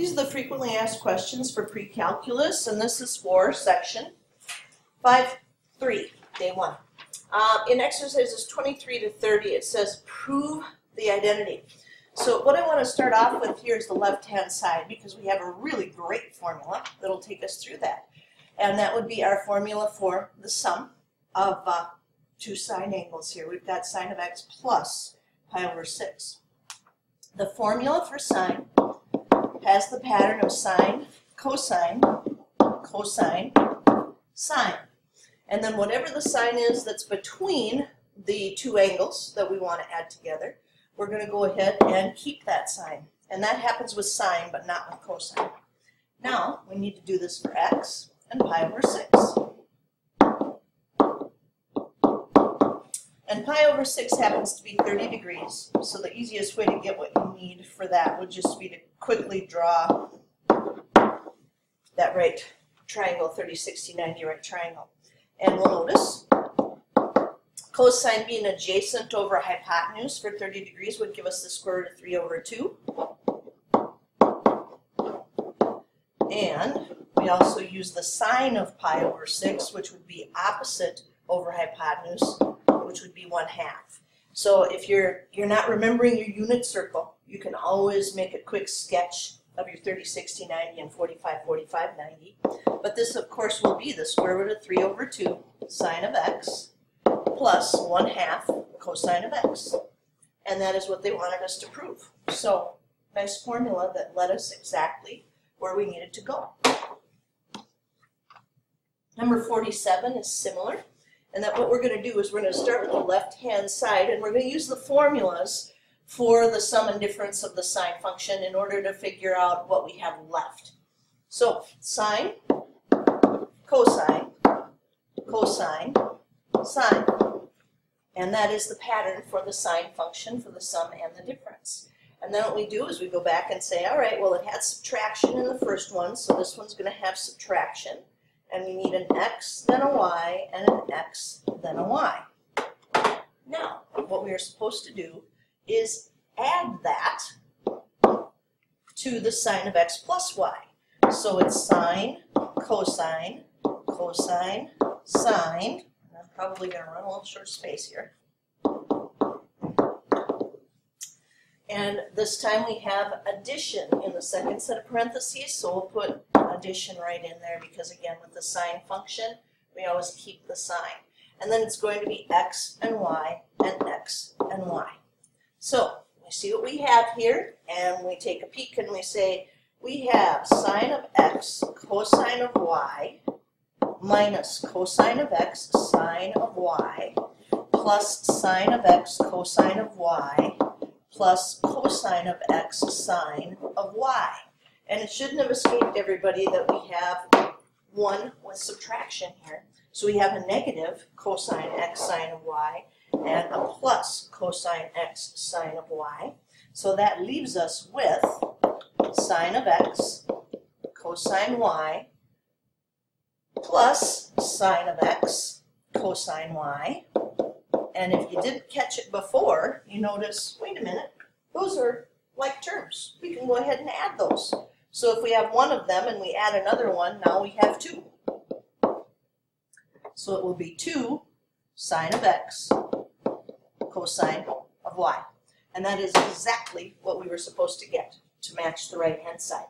These are the frequently asked questions for pre-calculus, and this is for section five, three, day one. Um, in exercises twenty-three to thirty, it says prove the identity. So what I want to start off with here is the left-hand side because we have a really great formula that'll take us through that. And that would be our formula for the sum of uh, two sine angles here. We've got sine of x plus pi over 6. The formula for sine has the pattern of sine, cosine, cosine, sine. And then whatever the sign is that's between the two angles that we want to add together, we're going to go ahead and keep that sign. And that happens with sine, but not with cosine. Now, we need to do this for x and pi over 6. And pi over 6 happens to be 30 degrees, so the easiest way to get what you need for that would just be to quickly draw that right triangle, 30, 60, 90 right triangle. And we'll notice Cosine being adjacent over hypotenuse for 30 degrees would give us the square root of 3 over 2. And we also use the sine of pi over 6, which would be opposite over hypotenuse, 1 half. So if you're, you're not remembering your unit circle, you can always make a quick sketch of your 30, 60, 90, and 45, 45, 90. But this, of course, will be the square root of 3 over 2 sine of x plus 1 half cosine of x. And that is what they wanted us to prove. So, nice formula that led us exactly where we needed to go. Number 47 is similar, and that what we're going to do is we're going to start with the left-hand side, and we're going to use the formulas for the sum and difference of the sine function in order to figure out what we have left. So, sine, cosine, cosine, sine. And that is the pattern for the sine function for the sum and the difference. And then what we do is we go back and say, all right, well, it had subtraction in the first one, so this one's going to have subtraction. And we need an x, then a y, and an x, then a y. Now, what we are supposed to do is add that to the sine of x plus y. So it's sine, cosine, cosine, sine, I'm probably going to run a little short space here. And this time we have addition in the second set of parentheses, so we'll put right in there because again with the sine function, we always keep the sign. And then it's going to be x and y and x and y. So we see what we have here and we take a peek and we say we have sine of x cosine of y minus cosine of x sine of y plus sine of x cosine of y plus cosine of x sine of y. And it shouldn't have escaped everybody that we have 1 with subtraction here. So we have a negative cosine x sine of y and a plus cosine x sine of y. So that leaves us with sine of x cosine y plus sine of x cosine y. And if you didn't catch it before, you notice, wait a minute, those are like terms. We can go ahead and add those. So if we have one of them and we add another one, now we have two. So it will be 2 sine of x cosine of y. And that is exactly what we were supposed to get to match the right-hand side.